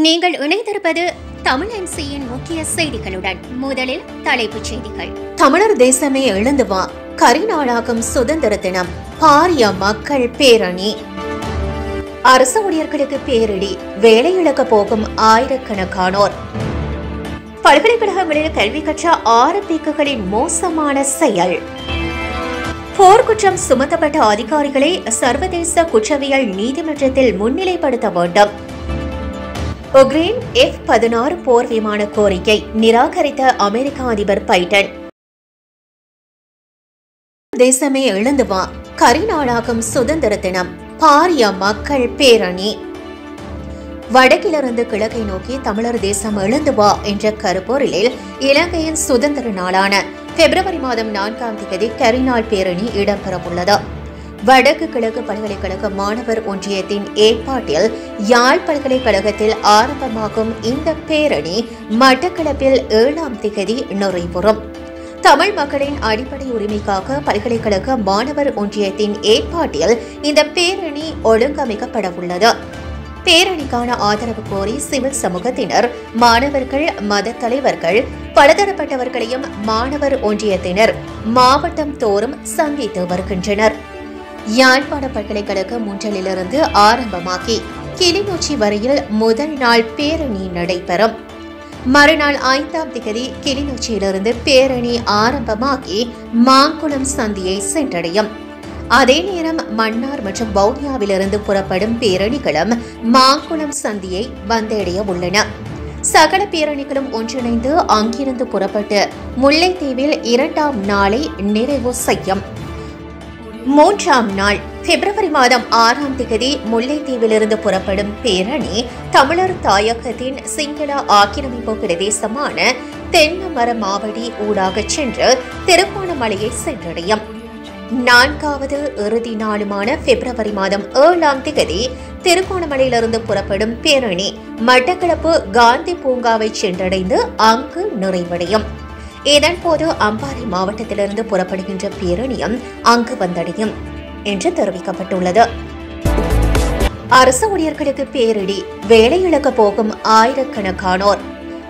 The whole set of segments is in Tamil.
நீங்கள் இணைந்திருப்பது தமிழ் எம்சியின் முக்கிய செய்திகளுடன். முதலில் தலைப்புச் செய்திகள். தமிழர் தேசமே எழுந்து வா. கரிநாளாகும் சுதந்திர தினம். பாரிய மக்கள் பேரணி. அரசு ஊழியர்களுக்கு பேரிடி. வேலை இழக்க போகும் ஆயிரக்கணக்கானோர். பல்கலைக்கழகங்களில் கல்வி கற்ற ஆறு பீக்குகளின் மோசமான செயல். போர்க்குற்றம் சுமத்தப்பட்ட அதிகாரிகளை சர்வதேச குற்றவியல் நீதிமன்றத்தில் முன்னிலைப்படுத்த வேண்டும். உக்ரைன் எஃப் பதினாறு போர் விமான கோரிக்கை நிராகரித்த அமெரிக்க அதிபர் பைடன். தேசமே எழுந்து வா கரிநாளாகும் சுதந்திர தினம் பாரிய மக்கள் பேரணி. வடக்கிலிருந்து கிழக்கை நோக்கி தமிழர் தேசம் எழுந்து வா என்ற கருப்பொருளில் இலங்கையின் சுதந்திர நாளான பிப்ரவரி மாதம் நான்காம் தேதி கரிநாள் பேரணி இடம்பெறவுள்ளது. வடக்கு கிழக்கு பல்கலைக்கழக மாணவர் ஒன்றியத்தின் ஏற்பாட்டில் யாழ் பல்கலைக்கழகத்தில் ஆரம்பமாகும் இந்த பேரணி மட்டக்களப்பில் ஏழாம் திகதி நிறைவுறும் தமிழ் மக்களின் அடிப்படை உரிமைக்காக பல்கலைக்கழக மாணவர் ஒன்றியத்தின் ஏற்பாட்டில் இந்த பேரணி ஒழுங்கமைக்கப்படவுள்ளது. பேரணிக்கான ஆதரவு கோரி சிவில் சமூகத்தினர் மாணவர்கள் மத தலைவர்கள் பலதரப்பட்டவர்களையும் மாணவர் ஒன்றியத்தினர் மாவட்டம் தோறும் சந்தித்து வருகின்றனர். யாழ்ப்பாண பல்கலைக்கழக முன்றலிலிருந்து ஆரம்பமாகி கிளிநொச்சி வரையில் முதல் நாள் பேரணி நடைபெறும். மறுநாள் ஐந்தாம் திகதி கிளிநொச்சியிலிருந்து பேரணி ஆரம்பமாகி மாங்குளம் சந்தியை சென்றடையும். அதே நேரம் மன்னார் மற்றும் வவுனியாவிலிருந்து புறப்படும் பேரணிகளும் மாங்குளம் சந்தியை வந்தடைய உள்ளன. சகல பேரணிகளும் ஒன்றிணைந்து அங்கிருந்து புறப்பட்டு முல்லைத்தீவில் இரண்டாம் நாளை நிறைவு செய்யும். மூன்றாம் நாள் பிப்ரவரி மாதம் ஆறாம் திகதி முல்லைத்தீவிலிருந்து புறப்படும் பேரணி தமிழர் தாயகத்தின் சிங்கள ஆக்கிரமிப்பு பிரதேசமான தென்னமர மாவடி ஊடாகச் சென்று திருகோணமலையை சென்றடையும். நான்காவது இறுதி நாளுமான பிப்ரவரி மாதம் ஏழாம் திகதி திருகோணமலையிலிருந்து புறப்படும் பேரணி மட்டக்களப்பு காந்தி பூங்காவை சென்றடைந்து அங்கு நிறைவடையும். இதன்போது அம்பாறை மாவட்டத்திலிருந்து புறப்படுகின்ற பேரணியும் அங்கு வந்தடையும் என்று தெரிவிக்கப்பட்டுள்ளது. அரசு ஊழியர்களுக்கு பேரிடி வேலை இழக்க போகும் ஆயிரக்கணக்கானோர்.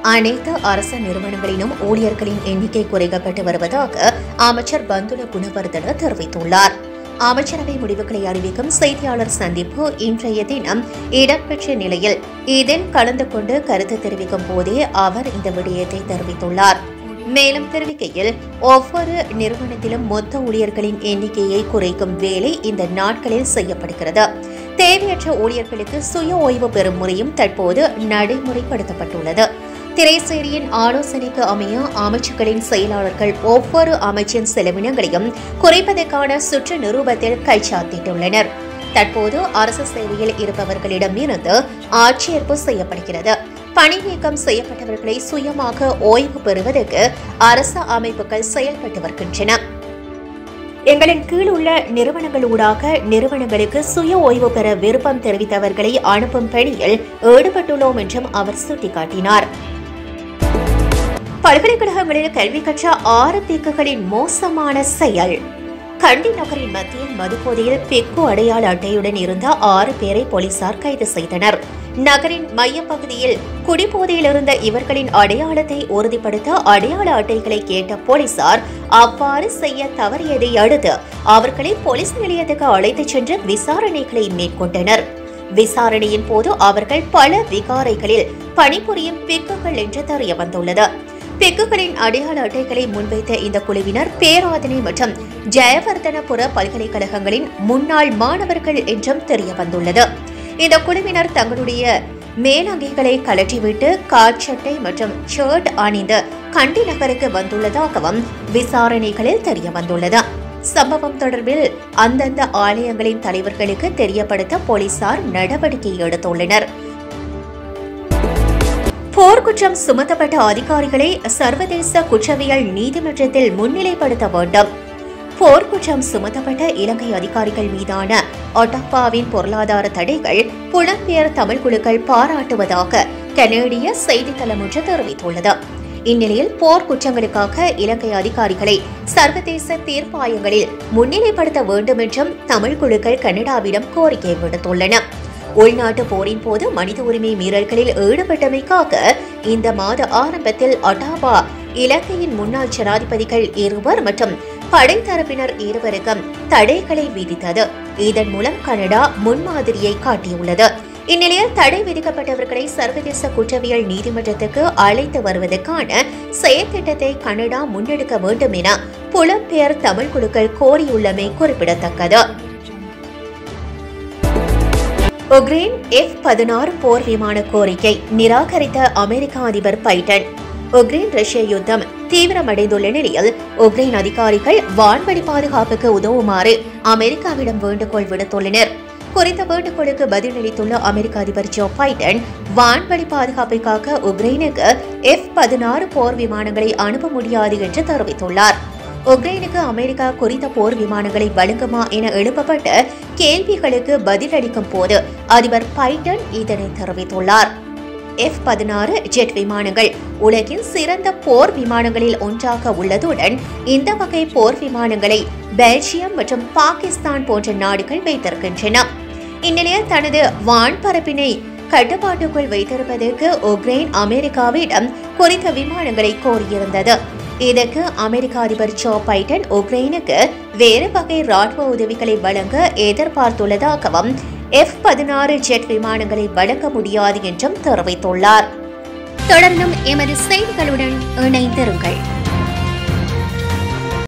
அனைத்து அரசு நிறுவனங்களிலும் ஊழியர்களின் எண்ணிக்கை குறைக்கப்பட்டு வருவதாக அமைச்சர் பந்துல குணவர்தன தெரிவித்துள்ளார். அமைச்சரவை முடிவுகளை அறிவிக்கும் செய்தியாளர் சந்திப்பு இன்றைய தினம் இடம்பெற்ற நிலையில். இதில் கலந்து கொண்டு கருத்து தெரிவிக்கும் போதே அவர் இந்த விடயத்தை தெரிவித்துள்ளார். மேலும் தெரிவிக்கையில் ஒவ்வொரு நிறுவனத்திலும் மொத்த ஊழியர்களின் எண்ணிக்கையை குறைக்கும் வேலை இந்த நாட்களில் செய்யப்படுகிறது. தேவையற்ற ஊழியர்களுக்கு சுய ஓய்வு பெறும் முறையும் தற்போது நடைமுறைப்படுத்தப்பட்டுள்ளது. திரைசேரியின் ஆலோசனைக்கு அமைய அமைச்சுக்களின் செயலாளர்கள் ஒவ்வொரு அமைச்சின் செலவினங்களையும் குறைப்பதற்கான சுற்று நிரூபத்தில் கைச்சாத்திட்டுள்ளனர். தற்போது அரசு சேவையில் இருப்பவர்களிடமிருந்து ஆட்சேர்ப்பு செய்யப்படுகிறது. பணி நீக்கம் செய்யப்பட்டவர்களை சுயமாக ஓய்வு பெறுவதற்கு அரசு அமைப்புகள் செயல்பட்டு வருகின்றன. எங்களின் கீழ் உள்ள நிறுவனங்களூடாக நிறுவனங்களுக்கு சுய ஓய்வு பெற விருப்பம் தெரிவித்தவர்களை அனுப்பும் பணியில் ஈடுபட்டுள்ளோம் என்றும் அவர் சுட்டிக்காட்டினார். பல்கலைக்கழகங்களில் கல்வி கற்ற ஆறு பிக்குகளின் மோசமான செயல். கண்டி நகரின் மத்தியில் மதுபோதையில் பிக்கு அடையாள அட்டையுடன் இருந்த ஆறு பேரை போலீசார் கைது செய்தனர். நகரின் மையப்பகுதியில் குடிபோதையில் இருந்த இவர்களின் அடையாளத்தை உறுதிப்படுத்த அடையாள அட்டைகளை கேட்ட போலீசார் அவ்வாறு செய்ய தவறியதை அடுத்து அவர்களை போலீஸ் நிலையத்துக்கு அழைத்துச் சென்று விசாரணைகளை மேற்கொண்டனர். விசாரணையின் போது அவர்கள் பல விகாரைகளில் பணிபுரியும் பிக்குகள் என்று தெரிய வந்துள்ளது. பிக்குகளின் அடையாள அட்டைகளை முன்வைத்த இந்த குழுவினர் பேராதனை மற்றும் ஜெயவர்தனபுர பல்கலைக்கழகங்களின் முன்னாள் மாணவர்கள் என்றும் தெரிய வந்துள்ளது. இந்த குழுவினர் தங்களுடைய மேலங்கிகளை கலற்றிவிட்டு காற்சட்டை மற்றும் ஷர்ட் அணிந்து கண்டி நகருக்கு வந்துள்ளதாகவும் விசாரணைகளில் தெரிய வந்துள்ளது சம்பவம் தொடர்பில் அந்தந்த ஆலயங்களின் தலைவர்களுக்கு தெரியப்படுத்த போலீசார் நடவடிக்கை எடுத்துள்ளனர். போர்க்குற்றம் சுமத்தப்பட்ட அதிகாரிகளை சர்வதேச குற்றவியல் நீதிமன்றத்தில் முன்னிலைப்படுத்த வேண்டும். போர்க்குற்றம் சுமத்தப்பட்ட இலங்கை அதிகாரிகள் மீதான ஒட்டாப்பாவின் பொருளாதார தடைகள் புலம்பெயர் தமிழ் குழுக்கள் பாராட்டுவதாக கனேடிய செய்தித்தளம் ஒன்று தெரிவித்துள்ளது. இந்நிலையில் போர் குற்றங்களுக்காக இலங்கை அதிகாரிகளை சர்வதேச தீர்ப்பாயங்களில் முன்னிலைப்படுத்த வேண்டும் என்றும் தமிழ் குழுக்கள் கனடாவிடம் கோரிக்கை விடுத்துள்ளன. உள்நாட்டு போரின் போது மனித உரிமை மீறல்களில் ஈடுபட்டமைக்காக இந்த மாத ஆரம்பத்தில் ஒட்டாவா இலங்கையின் முன்னாள் ஜனாதிபதிகள் இருவர் மற்றும் படைத்தரப்பினர் இருவருக்கும் தடைகளை விதித்தது. இதன் மூலம் கனடா முன்மாதிரியை காட்டியுள்ளது. இந்நிலையில் தடை விதிக்கப்பட்டவர்களை சர்வதேச குற்றவியல் நீதிமன்றத்துக்கு அழைத்து வருவதற்கான செயற்திட்டத்தை கனடா முன்னெடுக்க வேண்டும் என புலம்பெயர் தமிழ் குழுக்கள் கோரியுள்ளமை குறிப்பிடத்தக்கது. உக்ரைன் எஃப் பதினாறு போர் விமான கோரிக்கை நிராகரித்த அமெரிக்க அதிபர் பைடன். உக்ரைன் ரஷ்ய யுத்தம் தீவிரமடைந்துள்ள நிலையில் உக்ரைன் அதிகாரிகள் வான்வழி பாதுகாப்புக்கு உதவுமாறு அமெரிக்காவிடம் வேண்டுகோள் விடுத்துள்ளனர். குறித்த வேண்டுகோளுக்கு பதிலளித்துள்ள அமெரிக்க அதிபர் ஜோ பைடன் வான்வழி பாதுகாப்பை காக்க உக்ரைனுக்கு எஃப் பதினாறு போர் விமானங்களை அனுப்ப முடியாது என்று தெரிவித்துள்ளார். உக்ரைனுக்கு அமெரிக்கா குறித்த போர் விமானங்களை வழங்குமா என எழுப்பப்பட்ட கேள்விகளுக்கு பதிலளிக்கும் போது அதிபர் பைடன் இதனை தெரிவித்துள்ளார். எஃப் பதினாறு ஜெட் விமானங்கள். உலகின் சிறந்த போர் விமானங்களில் ஒன்றாக உள்ளதுடன் இந்த வகை போர் விமானங்களை பெல்ஜியம் மற்றும் பாகிஸ்தான் போன்ற நாடுகள் வைத்திருக்கின்றன. இந்நிலையில் தனது வான்பரப்பினை கட்டுப்பாட்டுக்குள் வைத்திருப்பதற்கு உக்ரைன் அமெரிக்காவிடம் குறித்த விமானங்களை கோரியிருந்தது. இதற்கு அமெரிக்க அதிபர் ஜோ பைடன் உக்ரைனுக்கு வேறு வகை ராணுவ உதவிகளை வழங்க எதிர்பார்த்துள்ளதாகவும் எஃப் பதினாறு ஜெட் விமானங்களை வழங்க முடியாது என்றும் தெரிவித்துள்ளார். தொடர்ந்தும் எமது செய்திகளுடன் இணைந்திருங்கள்.